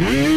Yeah.